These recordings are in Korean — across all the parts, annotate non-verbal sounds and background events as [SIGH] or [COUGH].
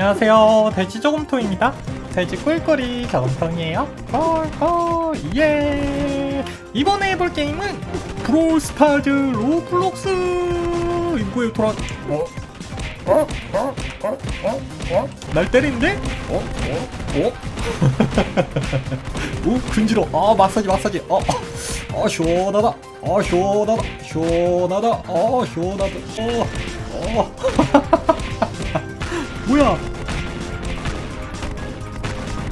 안녕하세요 돼지 저금통입니다 돼지 꿀꿀이 저금통이에요 꿀꿀 예 이번에 해볼 게임은 브롤스타즈 로블록스 이거에 돌아 어? 어? 어? 어? 어? 어? 날 때리는데? 어? 어? 어? [LAUGHS] 오 근지러 아 마사지 마사지 어, 어, 어 시원하다 어 시원하다 시원하다 어 시원하다 어 어. [LAUGHS] 뭐야?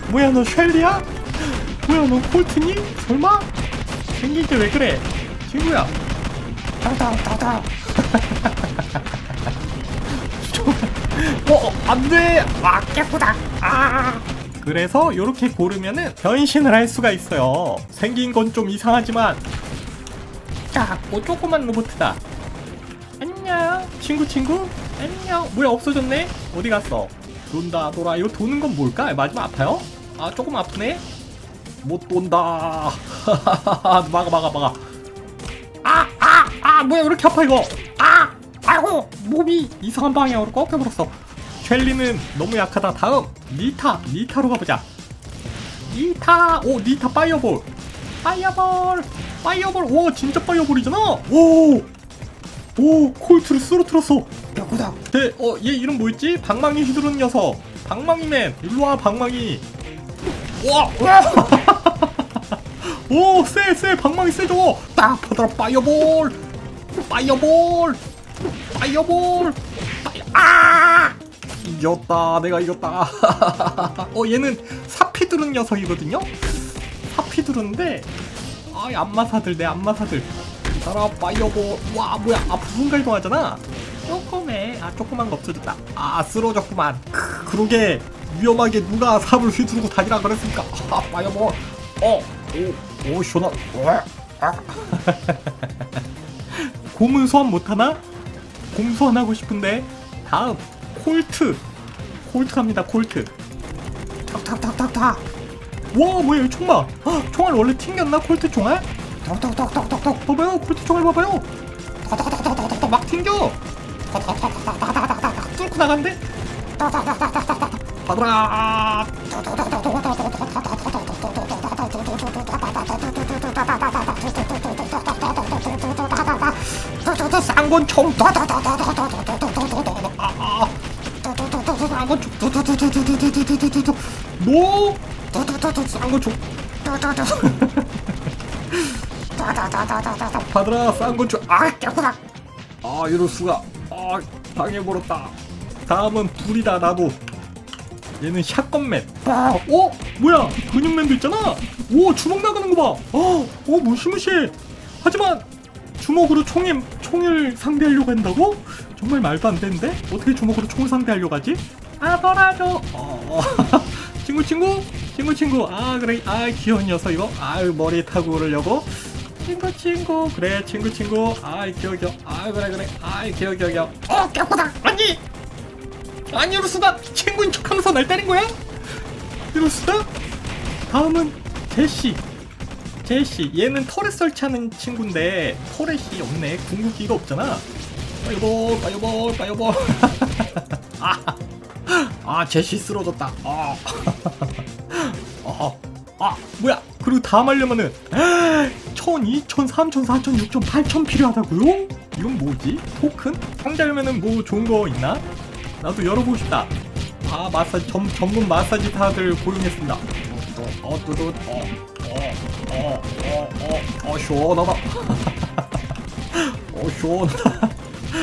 뭐야 너 쉘리야? 뭐야 너 콜트니? 설마? 생긴 게왜 그래? 친구야. 따다따다. [LAUGHS] 어 안돼. 아 깨꾸다. 아. 그래서 이렇게 고르면은 변신을 할 수가 있어요. 생긴 건 좀 이상하지만. 자뭐 조그만 로봇이다. 안녕. 친구 친구 안녕. 뭐야 없어졌네? 어디 갔어? 돈다 돌아. 이거 도는 건 뭘까? 마지막 아파요? 아 조금 아프네? 못 돈다. [LAUGHS] 막아 막아 막아. 아아아 뭐야 왜 이렇게 아파 이거? 아 아이고 몸이 이상한 방향으로 꺾여버렸어. 셸리는 너무 약하다. 다음 니타 니타로 가보자. 니타 오 니타 fireball. fireball fireball. 오 진짜 fireball이잖아. 오오 콜트를 쓰러뜨렸어 야구다 네, 어얘 이름 뭐였지? 방망이 휘두르는 녀석. 방망이맨 일로와 방망이. 와! [LAUGHS] 오쎄 쎄 방망이 세죠 딱 받아라 fireball. fireball. 파이어볼. fire 아! 이겼다 내가 이겼다. [LAUGHS] 어 얘는 삽 휘두른 녀석이거든요? 삽 휘두른데 아 안마사들 내 안마사들. 따라 fireball. 와 뭐야 아 부순가 이동하잖아 조금해 아 조그만 거 없어졌다 아 쓰러졌구만 크, 그러게 위험하게 누가 삽을 휘두르고 다니라 그랬습니까 아 fireball 어오오 시원하 아. 곰은 소환 못하나? 곰 소환하고 싶은데 다음 콜트 콜트 갑니다 콜트 탁탁탁탁탁 와 뭐야 이 총알 헉, 총알 원래 튕겼나 콜트 총알? 탁탁탁탁탁탁 봐봐요 콜트 총알 봐봐요 탁탁탁탁탁탁 막 튕겨 뚫고 나간대 받아라. 쌍권총. 쌍권총. 노 쌍권총. [LAUGHS] 받아라 쌍권총. 아 깨구나. 아 이럴 수가 아 당해버렸다. 다음은 불이다 나도. 얘는 샷건맨. 어? 뭐야? 근육맨도 있잖아. 오 주먹 나가는 거봐. 어, 어 무시무시해. 하지만 주먹으로 총에, 총을 상대하려고 한다고? 정말 말도 안 되는데? 어떻게 주먹으로 총을 상대하려고 하지? 아 돌아줘 어, [LAUGHS] 친구 친구? 친구 친구. 아 그래. 아 귀여운 녀석 이거. 아유 머리 타고 오르려고 친구 친구. 그래 친구 친구. 아이 귀여워 귀여워 아 그래 그래. 아이 귀여워 귀여워 어 깨꼬다 아니! 아니 이럴수다. 친구인 척하면서 날 때린 거야? 이럴수다? 다음은 제시. 제시. 얘는 turret 설치하는 친구인데 turret이 없네. 궁극기가 없잖아. fireball fireball fireball. [LAUGHS] 아, 아 제시 쓰러졌다. 아, 아, [LAUGHS] 아 뭐야. 그리고 다음 하려면은 1000, 2000, 3000, 4000, 6000, 8000 필요하다고요? 이건 뭐지? 토큰? 상자려면은 뭐 좋은 거 있나? 나도 열어보고 싶다 아 마사지 전, 전문 마사지 타들 고용했습니다 어 뚜뚜 어어어어어 시원하다 어 시원하다 [LAUGHS]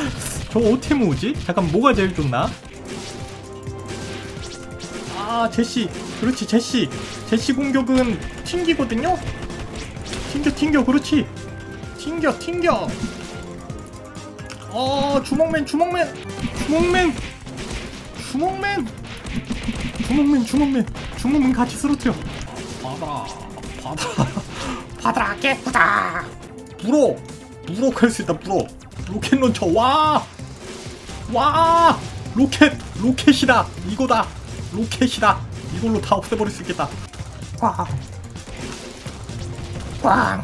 [LAUGHS] 저 어떻게 모으지? 잠깐 뭐가 제일 좋나? 아 제시 그렇지 제시 제시 공격은 튕기거든요? 튕겨 튕겨 그렇지. 튕겨 튕겨. 어 주먹맨 주먹맨. 주먹맨. 주먹맨. 주먹맨 주먹맨. 주먹맨 같이 쓰러뜨려. 받아라 받아라 [LAUGHS] 받아라 깨꾸다 불어. 불어 할수 있다 불어. 로켓 launcher 와! 와! 로켓 로켓이다. 이거다. 로켓이다. 이걸로 다 없애버릴 수 있겠다. 꽝 꽝!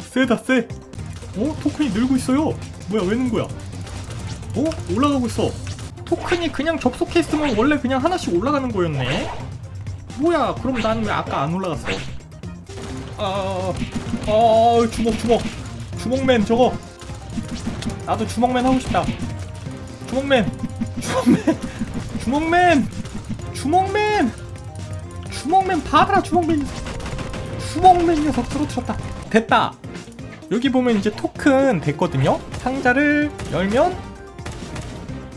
세다 세 어? 토큰이 늘고 있어요. 뭐야 왜 는 거야? 어? 올라가고 있어. 토큰이 그냥 접속했으면 원래 그냥 하나씩 올라가는 거였네. 뭐야 그럼 난 왜 아까 안 올라갔어? 아, 아 주먹 주먹. 주먹맨 저거. 나도 주먹맨 하고 싶다. 주먹맨. 주먹맨. 주먹맨. 주먹맨. 주먹맨 받아라 주먹맨 주먹맨 녀석 떨어뜨렸다. 됐다. 여기 보면 이제 토큰 됐거든요. 상자를 열면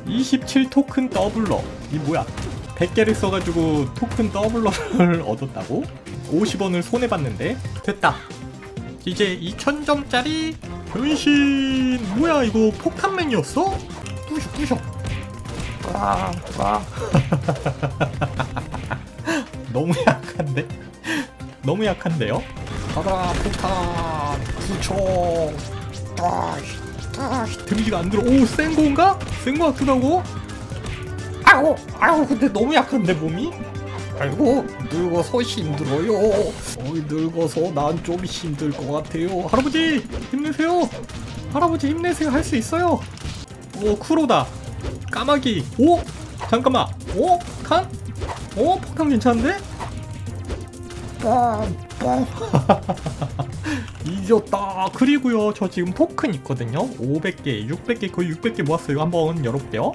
27 토큰 더블러. 이 뭐야? 100개를 써가지고 토큰 더블러를 [LAUGHS] 얻었다고? 50원을 손해봤는데. 됐다. 이제 2000점짜리 변신. 뭐야 이거 폭탄맨이었어? 부셔 부셔. 와, 와. [LAUGHS] 너무 약한데? 너무 약한데요? 가라 폭탄 다시 데미지가 안 들어. 오센 건가? 센거 같기도 아우 아우 근데 너무 약한데 몸이? 아이고 늙어서 힘들어요. 어이 늙어서 난 좀 힘들 것 같아요. 할아버지 힘내세요. 할아버지 힘내세요. 할 수 있어요. 오 쿠로다. 까마귀. 오 잠깐만. 오 칸? 오 폭탄 괜찮은데? [LAUGHS] 뻥뻥 이겼다 그리고요 저 지금 토큰 있거든요 500개 600개 거의 600개 모았어요 한번 열어볼게요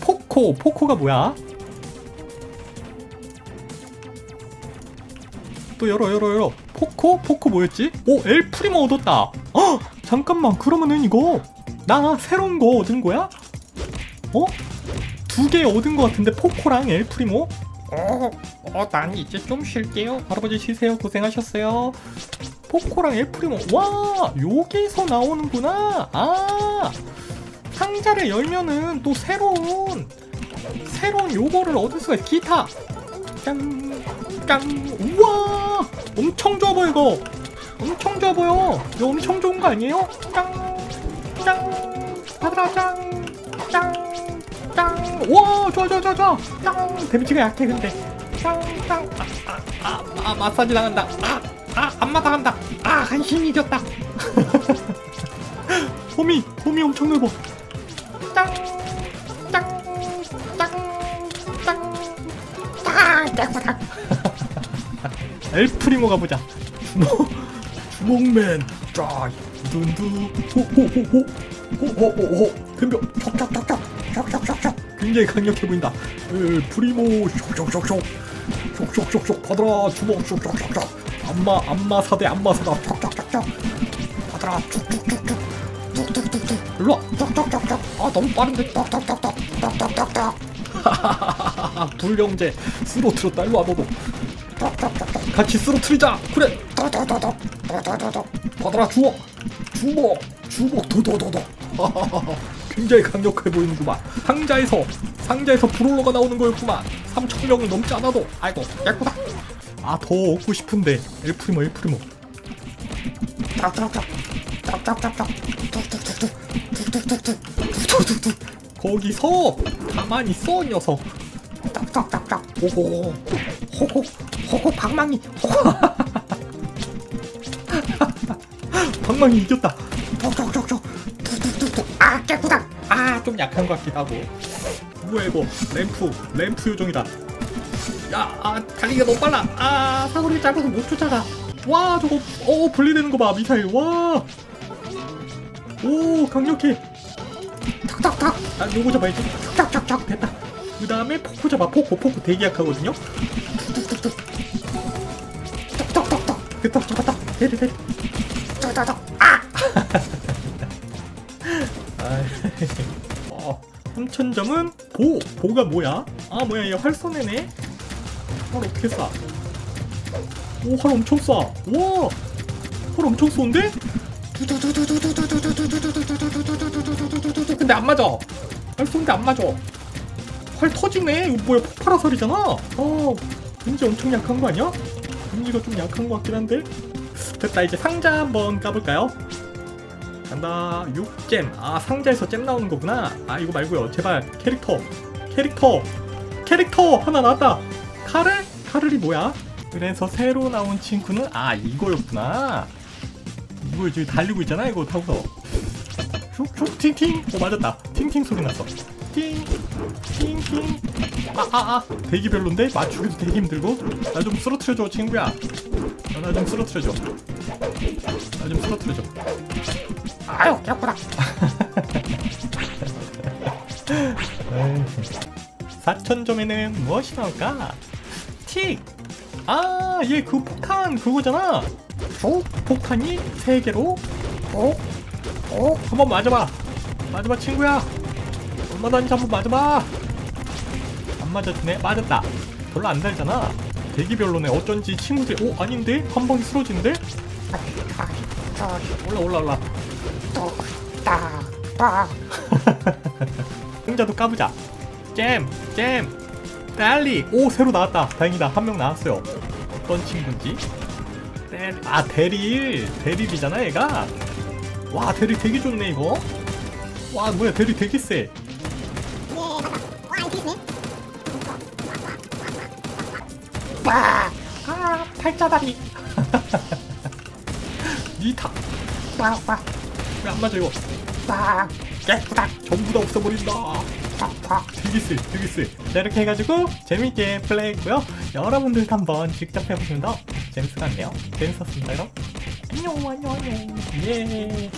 포코 포코가 뭐야? 또 열어 열어 열어 포코? 포코 뭐였지? 오 엘프리모 얻었다 어 잠깐만 그러면은 이거 나 새로운 거 얻은 거야? 어? 두 개 얻은 거 같은데 포코랑 엘프리모? 어, 어, 난 이제 좀 쉴게요. 할아버지 쉬세요. 고생하셨어요. 포코랑 엘프리모. 와, 여기서 나오는구나. 아, 상자를 열면은 또 새로운, 새로운 요거를 얻을 수가 있어. 기타. 짠, 짠. 우와, 엄청 좋아 보여, 이거. 엄청 좋아 보여. 이거 엄청 좋은 거 아니에요? 짱, 짱, 받아라, 짱, 짱. 짱! 와 좋아 좋아 좋아 좋아 짱! 데미지가 약해 근데 짱! 짱! 아, 아, 아, 아 마사지 당한다 아! 아! 안마 당한다 아! 한심이 잊었다 홈이 홈이 엄청 넓어 짱! 짱! 짱! 짱! 짱! 짱! 엘프리모 가보자 주먹 주먹맨 쫙 둔두 호호호호 호호호호 덤벼 촉촉촉촉 굉장히 강력해 보인다. 엘프리모 촉촉촉촉 촉촉촉촉 받아라 주먹 촉촉촉촉 안마 안마 사대 안마 사다 촉촉촉촉 받아라 촉촉촉촉 툭툭툭툭 일로와. 촉촉촉촉 아 너무 빠른데. 톡톡톡톡 톡톡톡톡 불경제 쓰러트렸다. 일로와 너도. 같이 쓰러트리자. 그래. 받아라 주먹 주먹 주먹 도도도도 [LAUGHS] 굉장히 강력해 보이는구만. 상자에서 상자에서 브롤러가 나오는 거였구만. 3천명은 넘지 않아도. 아이고 예쁘다 아 더 얻고 싶은데. 엘프리모 엘프리모 거기서 가만히 있어 녀석. 딱딱딱딱 호호. 호호. 호호 방망이. 호호. [LAUGHS] 방망이 이겼다 좀 약한 것 같기도 하고. 뭐야 이거? 램프 램프 요정이다. 야 아 달리기가 너무 빨라. 아 사거리 짧아서 못 쫓아가. 와 저거 어 분리되는 거 봐 미사일. 와오 강력해. 탁탁탁. 난 요거 잡아야지 탁탁탁. 됐다. 그 다음에 포코 잡아. 포코 포코 되게 약하거든요. 툭툭툭툭 톡톡톡톡 됐다 잡았다. 톡톡톡 아 3천점은 보! 보가 뭐야? 아 뭐야 얘 활쏘네네? 활 어떻게 쏴? 오활 엄청 쏴! 와! 활 엄청 쏘는데? 근데 안 맞아! 활 쏘는데 안 맞아! 활 터지네! 이거 뭐야 폭발화살이잖아! 어 왠지 엄청 약한 거 아니야? 왠지가 좀 약한 거 같긴 한데? 됐다 이제 상자 한번 까볼까요? 간다. 6잼. 아 상자에서 잼 나오는 거구나. 아 이거 말고요. 제발 캐릭터. 캐릭터. 캐릭터 하나 나왔다. 카를? 카를이 뭐야? 그래서 새로 나온 친구는 아 이거였구나. 이거 지금 달리고 있잖아 이거 타고서. 슉슉 팅팅. 오 맞았다. 팅팅 소리 났어. 팅 팅팅. 아아아. 되기 별론데? 맞추기도 되게 힘들고. 나 좀 쓰러트려줘 친구야. 나 좀 쓰러트려줘. 나 좀 쓰러트려줘 아유 개구다 4천점에는 무엇이 나올까? 틱! 아, 얘 그 폭탄 그거잖아. 쭉 폭탄이 세 개로 쭉 쭉. 한번 맞아봐. 맞아봐, 친구야. 얼마나 한번 맞아봐. 안 맞았네. 맞았다. 별로 안 달잖아. 되게 별로네. 어쩐지 친구들, 오, 아닌데? 한 방에 쓰러진데? 올라, 올라, 올라. 뚝딱딱 상자도 까보자. 잼, 잼, 딸리. 오, 새로 나왔다. 다행이다. 한 명 나왔어요. 어떤 친구인지? 대, 아, 대릴. 대릴이잖아, 얘가. 와, 대릴 되게 좋네, 이거. 와, 뭐야, 대릴 되게 세. 빡 아, 팔자다리. [LAUGHS] 니타. 빡빡 왜안 맞아, 이거? 빡 깨끗다. 전부 다 되게 세, 되게 세. 자, 이렇게 해가지고 재밌게 플레이했고요. 여러분들도 한번 직접 해보시면 더 재밌을 것 같네요. 재밌었습니다, 그럼. 안녕, 안녕, 안녕. 예.